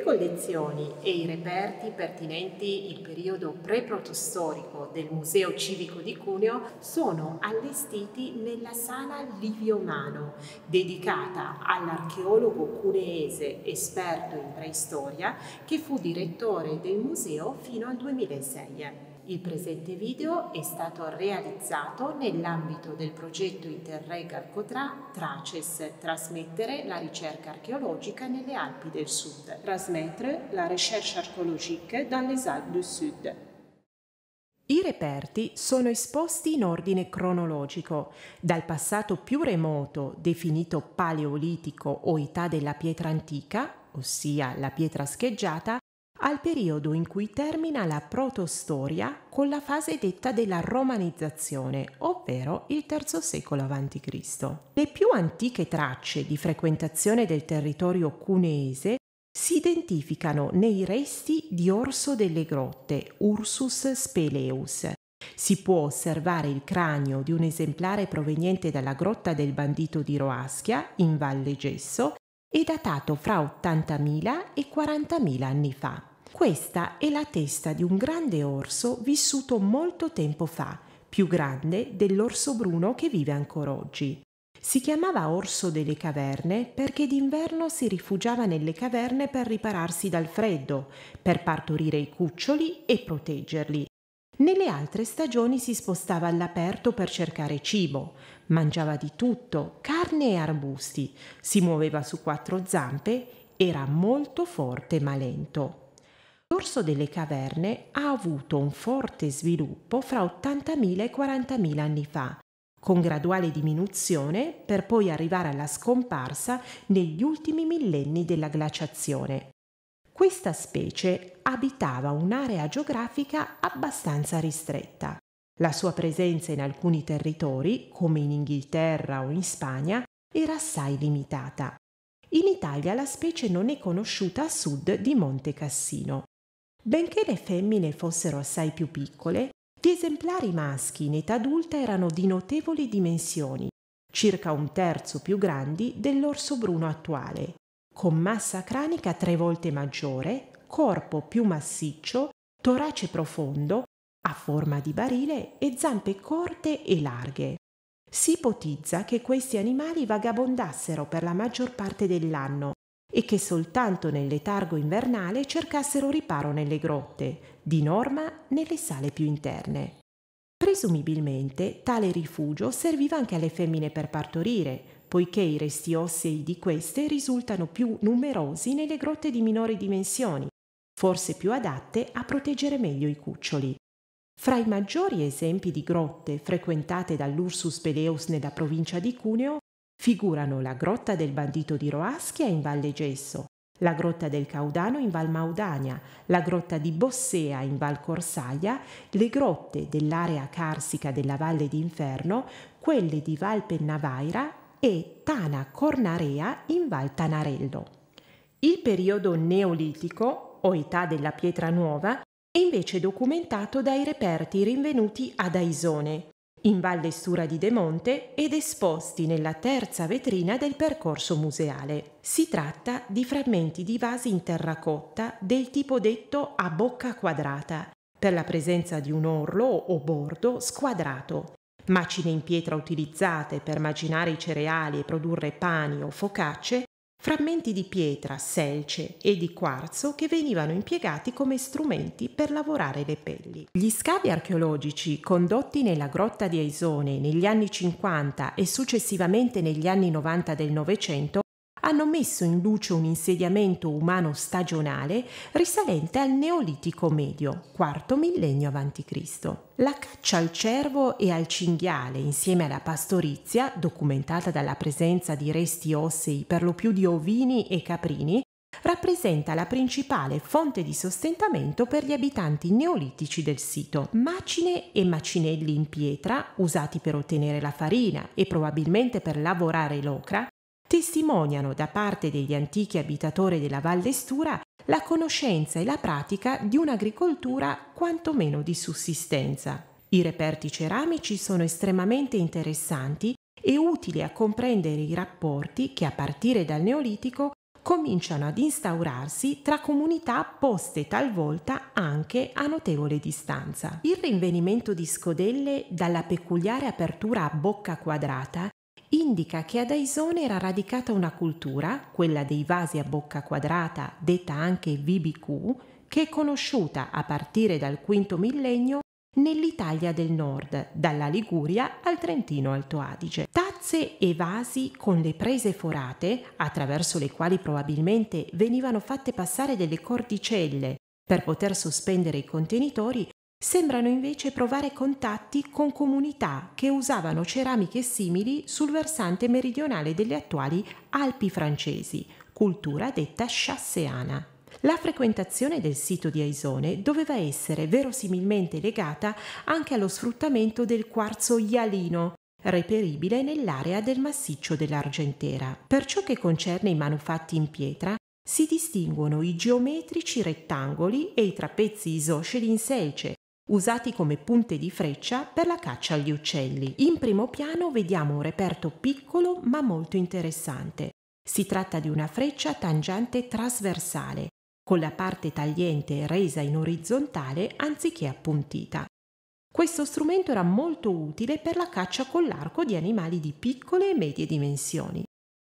collezioni e i reperti pertinenti il periodo pre-protostorico del Museo Civico di Cuneo sono allestiti nella sala Livio Mano, dedicata all'archeologo cuneese esperto in preistoria che fu direttore del museo fino al 2006. Il presente video è stato realizzato nell'ambito del progetto Interreg Arcotra Traces, trasmettere la ricerca archeologica nelle Alpi del Sud. Trasmettere la recherche archéologique dans les Alpes du Sud. I reperti sono esposti in ordine cronologico, dal passato più remoto, definito paleolitico o età della pietra antica, ossia la pietra scheggiata, al periodo in cui termina la protostoria con la fase detta della romanizzazione, ovvero il III secolo a.C. Le più antiche tracce di frequentazione del territorio cuneese si identificano nei resti di orso delle grotte, Ursus speleus. Si può osservare il cranio di un esemplare proveniente dalla grotta del bandito di Roaschia, in Valle Gesso, e datato fra 80.000 e 40.000 anni fa. Questa è la testa di un grande orso vissuto molto tempo fa, più grande dell'orso bruno che vive ancora oggi. Si chiamava orso delle caverne perché d'inverno si rifugiava nelle caverne per ripararsi dal freddo, per partorire i cuccioli e proteggerli. Nelle altre stagioni si spostava all'aperto per cercare cibo, mangiava di tutto, carne e arbusti, si muoveva su quattro zampe, era molto forte ma lento. L'orso delle caverne ha avuto un forte sviluppo fra 80.000 e 40.000 anni fa, con graduale diminuzione per poi arrivare alla scomparsa negli ultimi millenni della glaciazione. Questa specie abitava un'area geografica abbastanza ristretta. La sua presenza in alcuni territori, come in Inghilterra o in Spagna, era assai limitata. In Italia la specie non è conosciuta a sud di Monte Cassino. Benché le femmine fossero assai più piccole, gli esemplari maschi in età adulta erano di notevoli dimensioni, circa un terzo più grandi dell'orso bruno attuale, con massa cranica tre volte maggiore, corpo più massiccio, torace profondo, a forma di barile e zampe corte e larghe. Si ipotizza che questi animali vagabondassero per la maggior parte dell'anno e che soltanto nel letargo invernale cercassero riparo nelle grotte, di norma nelle sale più interne. Presumibilmente tale rifugio serviva anche alle femmine per partorire, poiché i resti ossei di queste risultano più numerosi nelle grotte di minori dimensioni, forse più adatte a proteggere meglio i cuccioli. Fra i maggiori esempi di grotte frequentate dall'Ursus peleus nella provincia di Cuneo figurano la grotta del bandito di Roaschia in Valle Gesso, la grotta del Caudano in Val Maudania, la grotta di Bossea in Val Corsaglia, le grotte dell'area carsica della Valle d'Inferno, quelle di Val Pennavaira e Tana Cornarea in Val Tanarello. Il periodo neolitico, o età della pietra nuova, è invece documentato dai reperti rinvenuti ad Aisone, in Valle Stura di Demonte ed esposti nella terza vetrina del percorso museale. Si tratta di frammenti di vasi in terracotta del tipo detto a bocca quadrata, per la presenza di un orlo o bordo squadrato. Macine in pietra utilizzate per macinare i cereali e produrre pani o focacce frammenti di pietra, selce e di quarzo che venivano impiegati come strumenti per lavorare le pelli. Gli scavi archeologici condotti nella grotta di Aisone negli anni 50 e successivamente negli anni 90 del Novecento hanno messo in luce un insediamento umano stagionale risalente al Neolitico medio, quarto millennio a.C. La caccia al cervo e al cinghiale, insieme alla pastorizia, documentata dalla presenza di resti ossei per lo più di ovini e caprini, rappresenta la principale fonte di sostentamento per gli abitanti neolitici del sito. Macine e macinelli in pietra, usati per ottenere la farina e probabilmente per lavorare l'ocra, testimoniano da parte degli antichi abitatori della Valle Stura la conoscenza e la pratica di un'agricoltura quantomeno di sussistenza. I reperti ceramici sono estremamente interessanti e utili a comprendere i rapporti che a partire dal Neolitico cominciano ad instaurarsi tra comunità poste talvolta anche a notevole distanza. Il rinvenimento di scodelle dalla peculiare apertura a bocca quadrata indica che ad Aisone era radicata una cultura, quella dei vasi a bocca quadrata, detta anche VBQ, che è conosciuta a partire dal V millennio nell'Italia del Nord, dalla Liguria al Trentino Alto Adige. Tazze e vasi con le prese forate, attraverso le quali probabilmente venivano fatte passare delle cordicelle per poter sospendere i contenitori, sembrano invece provare contatti con comunità che usavano ceramiche simili sul versante meridionale delle attuali Alpi francesi, cultura detta chasseana. La frequentazione del sito di Aisone doveva essere verosimilmente legata anche allo sfruttamento del quarzo ialino, reperibile nell'area del massiccio dell'Argentera. Per ciò che concerne i manufatti in pietra, si distinguono i geometrici rettangoli e i trapezzi isosceli in selce, usati come punte di freccia per la caccia agli uccelli. In primo piano vediamo un reperto piccolo ma molto interessante. Si tratta di una freccia tangente trasversale, con la parte tagliente resa in orizzontale anziché appuntita. Questo strumento era molto utile per la caccia con l'arco di animali di piccole e medie dimensioni.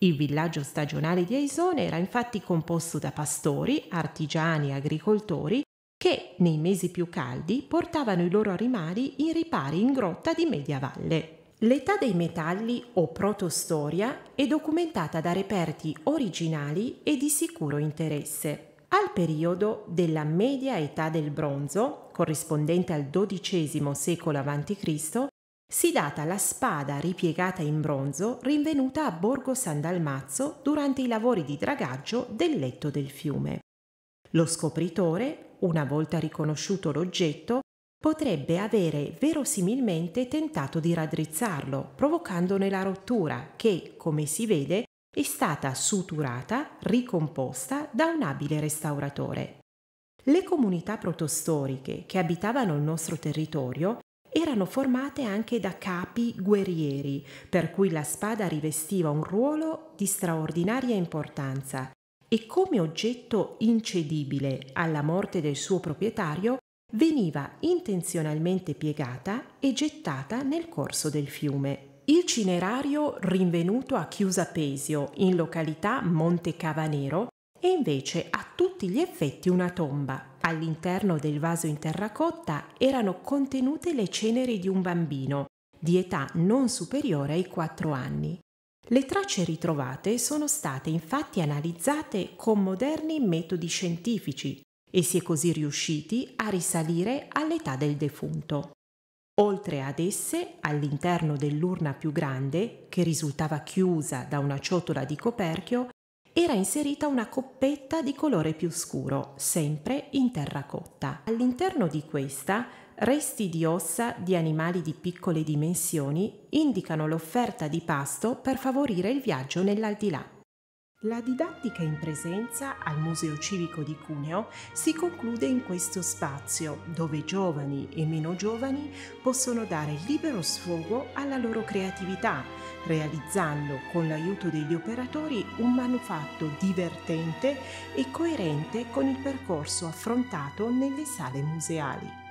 Il villaggio stagionale di Aisone era infatti composto da pastori, artigiani e agricoltori che nei mesi più caldi portavano i loro animali in ripari in grotta di media valle. L'età dei metalli o protostoria è documentata da reperti originali e di sicuro interesse. Al periodo della media età del bronzo, corrispondente al XII secolo a.C., si data la spada ripiegata in bronzo rinvenuta a Borgo San Dalmazzo durante i lavori di dragaggio del letto del fiume. Lo scopritore, una volta riconosciuto l'oggetto, potrebbe avere verosimilmente tentato di raddrizzarlo, provocandone la rottura che, come si vede, è stata suturata, ricomposta da un abile restauratore. Le comunità protostoriche che abitavano il nostro territorio erano formate anche da capi guerrieri, per cui la spada rivestiva un ruolo di straordinaria importanza e come oggetto incedibile alla morte del suo proprietario veniva intenzionalmente piegata e gettata nel corso del fiume. Il cinerario rinvenuto a Chiusa Pesio, in località Monte Cavanero, è invece a tutti gli effetti una tomba. All'interno del vaso in terracotta erano contenute le ceneri di un bambino, di età non superiore ai 4 anni. Le tracce ritrovate sono state infatti analizzate con moderni metodi scientifici e si è così riusciti a risalire all'età del defunto. Oltre ad esse, all'interno dell'urna più grande, che risultava chiusa da una ciotola di coperchio, era inserita una coppetta di colore più scuro, sempre in terracotta. All'interno di questa, resti di ossa di animali di piccole dimensioni indicano l'offerta di pasto per favorire il viaggio nell'aldilà. La didattica in presenza al Museo Civico di Cuneo si conclude in questo spazio dove giovani e meno giovani possono dare libero sfogo alla loro creatività, realizzando con l'aiuto degli operatori un manufatto divertente e coerente con il percorso affrontato nelle sale museali.